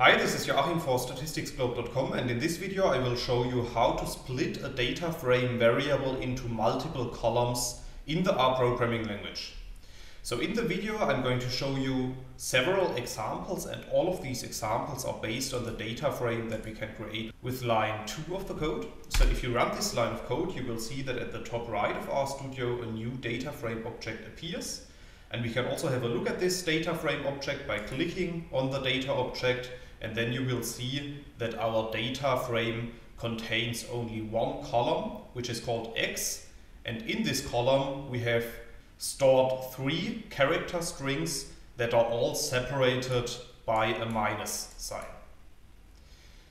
Hi, this is Joachim for statisticsglobe.com and in this video I will show you how to split a data frame variable into multiple columns in the R programming language. So in the video I'm going to show you several examples and all of these examples are based on the data frame that we can create with line 2 of the code. So if you run this line of code you will see that at the top right of RStudio a new data frame object appears and we can also have a look at this data frame object by clicking on the data object and then you will see that our data frame contains only one column which is called x and in this column we have stored three character strings that are all separated by a minus sign.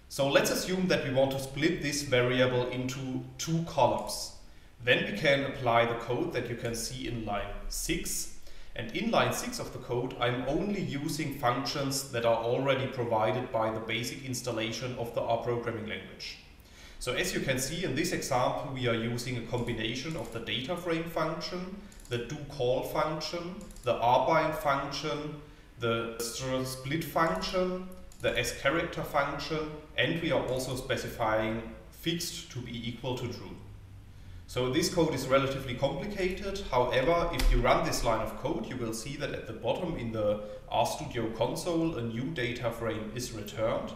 So let's assume that we want to split this variable into two columns. Then we can apply the code that you can see in line 6 and in line 6 of the code, I'm only using functions that are already provided by the basic installation of the R programming language. So as you can see in this example, we are using a combination of the data frame function, the do call function, the rbind function, the split function, the as character function, and we are also specifying fixed to be equal to true. So this code is relatively complicated. However, if you run this line of code, you will see that at the bottom in the RStudio console, a new data frame is returned.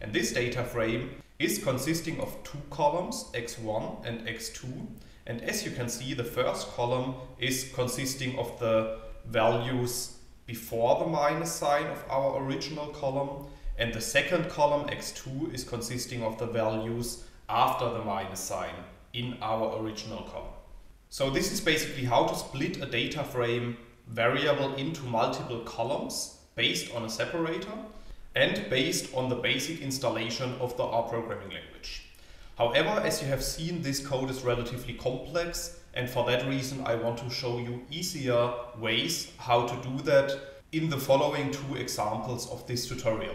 And this data frame is consisting of two columns, x1 and x2. And as you can see, the first column is consisting of the values before the minus sign of our original column. And the second column, x2, is consisting of the values after the minus sign in our original column. So this is basically how to split a data frame variable into multiple columns based on a separator and based on the basic installation of the R programming language. However, as you have seen, this code is relatively complex and for that reason I want to show you easier ways how to do that in the following two examples of this tutorial.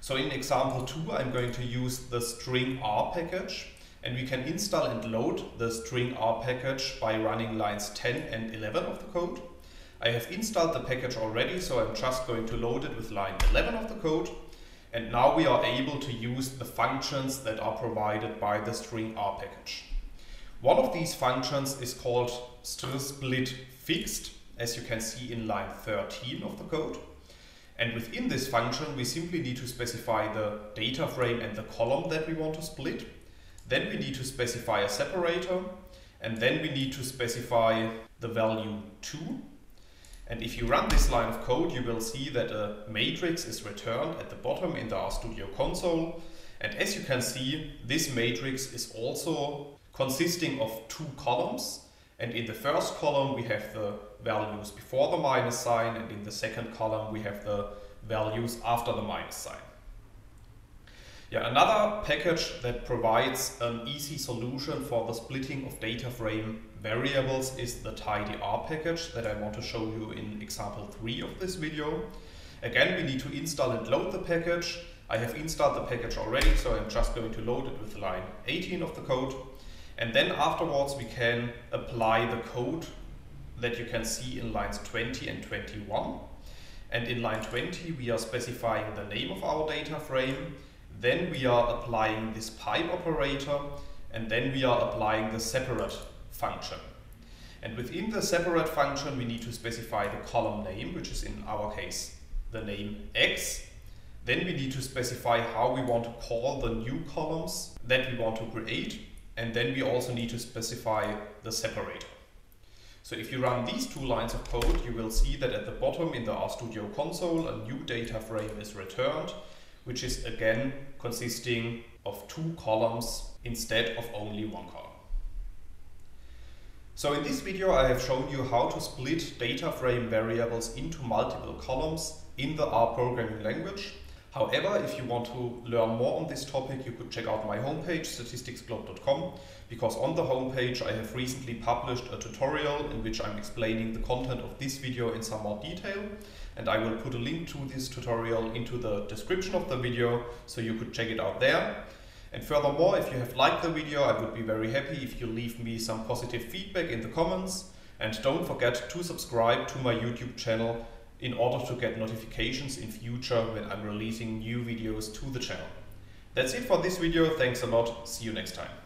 So in example 2 I'm going to use the stringr package and we can install and load the stringr package by running lines 10 and 11 of the code. I have installed the package already, so I'm just going to load it with line 11 of the code. And now we are able to use the functions that are provided by the stringr package. One of these functions is called split fixed, as you can see in line 13 of the code. And within this function, we simply need to specify the data frame and the column that we want to split. Then we need to specify a separator and then we need to specify the value 2. And if you run this line of code, you will see that a matrix is returned at the bottom in the RStudio console. And as you can see, this matrix is also consisting of two columns. And in the first column, we have the values before the minus sign, and in the second column, we have the values after the minus sign. Yeah, another package that provides an easy solution for the splitting of data frame variables is the tidyr package that I want to show you in example 3 of this video. Again, we need to install and load the package. I have installed the package already, so I'm just going to load it with line 18 of the code. And then afterwards we can apply the code that you can see in lines 20 and 21. And in line 20 we are specifying the name of our data frame then we are applying this pipe operator and then we are applying the separate function. And within the separate function, we need to specify the column name, which is in our case the name x. Then we need to specify how we want to call the new columns that we want to create. And then we also need to specify the separator. So if you run these two lines of code, you will see that at the bottom in the RStudio console, a new data frame is returned which is again consisting of two columns instead of only one column. So in this video I have shown you how to split data frame variables into multiple columns in the R programming language. However, if you want to learn more on this topic, you could check out my homepage, statisticsglobe.com, because on the homepage I have recently published a tutorial in which I'm explaining the content of this video in some more detail. And I will put a link to this tutorial into the description of the video, so you could check it out there. And furthermore, if you have liked the video, I would be very happy if you leave me some positive feedback in the comments. And don't forget to subscribe to my YouTube channel in order to get notifications in future when I'm releasing new videos to the channel. That's it for this video, thanks a lot, see you next time.